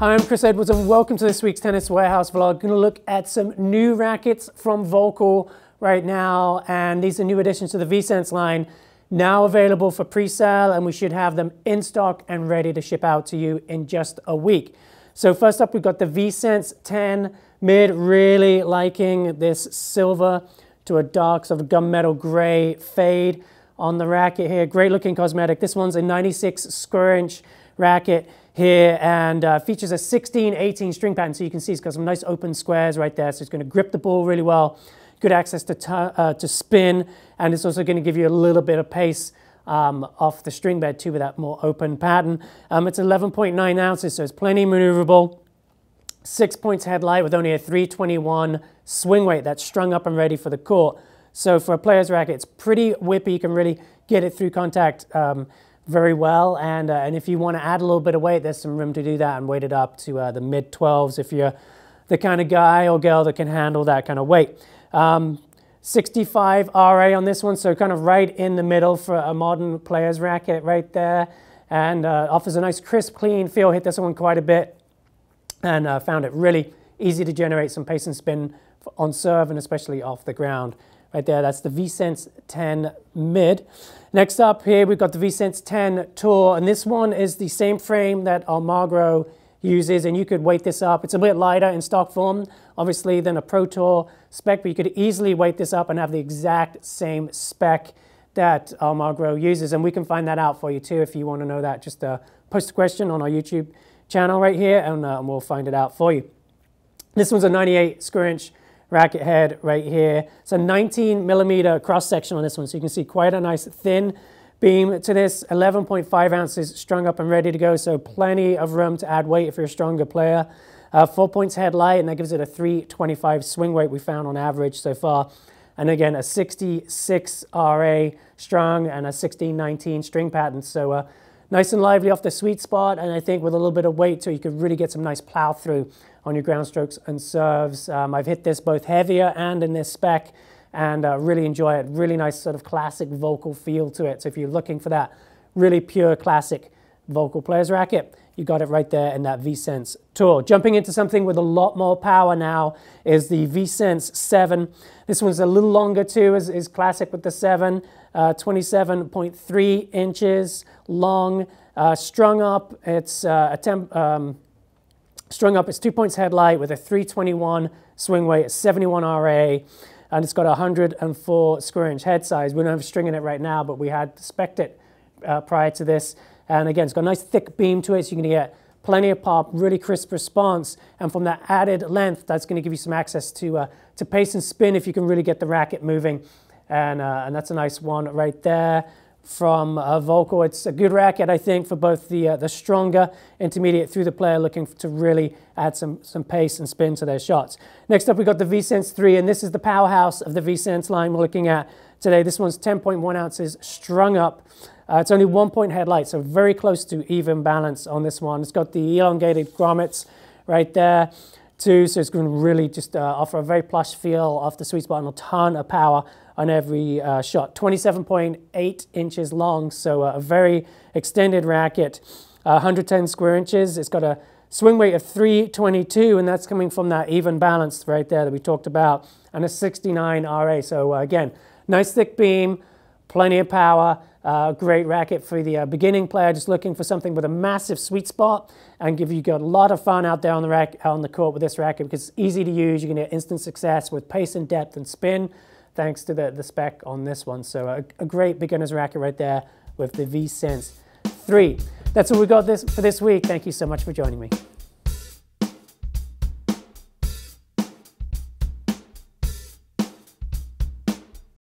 Hi, I'm Chris Edwards and welcome to this week's Tennis Warehouse vlog. Going to look at some new rackets from Volkl right now and these are new additions to the V-Sense line now available for pre-sale and we should have them in stock and ready to ship out to you in just a week. So first up we've got the V-Sense 10 mid, really liking this silver to a dark sort of gunmetal gray fade on the racket here. Great looking cosmetic. This one's a 96 square inch racket here and uh, features a 16, 18 string pattern. So you can see it's got some nice open squares right there. So it's going to grip the ball really well. Good access to, uh, to spin. And it's also going to give you a little bit of pace um, off the string bed too with that more open pattern. Um, it's 11.9 ounces, so it's plenty maneuverable. Six points headlight with only a 321 swing weight that's strung up and ready for the court. So for a player's racket, it's pretty whippy. You can really get it through contact um, very well. And, uh, and if you want to add a little bit of weight, there's some room to do that and weight it up to uh, the mid 12s if you're the kind of guy or girl that can handle that kind of weight. Um, 65 RA on this one, so kind of right in the middle for a modern player's racket right there. And uh, offers a nice crisp, clean feel. Hit this one quite a bit and uh, found it really easy to generate some pace and spin on serve and especially off the ground right there. That's the V-Sense 10 mid. Next up here, we've got the V-Sense 10 Tour, and this one is the same frame that Almagro uses, and you could weight this up. It's a bit lighter in stock form, obviously, than a Pro Tour spec, but you could easily weight this up and have the exact same spec that Almagro uses, and we can find that out for you too if you want to know that. Just uh, post a question on our YouTube channel right here, and, uh, and we'll find it out for you. This one's a 98 square inch racket head right here. It's a 19 millimeter cross section on this one, so you can see quite a nice thin beam to this. 11.5 ounces strung up and ready to go, so plenty of room to add weight if you're a stronger player. Uh, four points headlight, and that gives it a 325 swing weight we found on average so far. And again, a 66 RA strung and a 1619 string pattern. So uh, nice and lively off the sweet spot, and I think with a little bit of weight too, you could really get some nice plow through on your ground strokes and serves. Um, I've hit this both heavier and in this spec and uh, really enjoy it. Really nice sort of classic Volkl feel to it. So if you're looking for that really pure classic Volkl player's racket, you got it right there in that V-Sense Tour. Jumping into something with a lot more power now is the V-Sense 7. This one's a little longer too, is, is classic with the 7. Uh, 27.3 inches long, uh, strung up. It's uh, a temp, um, strung up. It's two points headlight with a 321 swing weight, a 71 RA, and it's got a 104 square inch head size. We don't have string in it right now, but we had spec'd it uh, prior to this. And again, it's got a nice thick beam to it, so you're to get plenty of pop, really crisp response. And from that added length, that's to give you some access to, uh, to pace and spin if you can really get the racket moving. And, uh, and that's a nice one right there from uh, Volkl. It's a good racket, I think, for both the, uh, the stronger intermediate through the player looking to really add some, some pace and spin to their shots. Next up, we've got the V-Sense 3, and this is the powerhouse of the V-Sense line we're looking at today. This one's 10.1 ounces strung up. Uh, it's only one point headlight, so very close to even balance on this one. It's got the elongated grommets right there too, so it's going to really just uh, offer a very plush feel off the sweet spot and a ton of power on every uh, shot. 27.8 inches long, so uh, a very extended racket. 110 square inches. It's got a swing weight of 322, and that's coming from that even balance right there that we talked about, and a 69 RA. So uh, again, nice thick beam, plenty of power. Uh, great racket for the uh, beginning player just looking for something with a massive sweet spot and give you got a lot of fun out there on the rack on the court with this racket because it's easy to use. You can get instant success with pace and depth and spin thanks to the, the spec on this one. So a, a great beginner's racket right there with the V-Sense 3. That's all we got this, for this week. Thank you so much for joining me.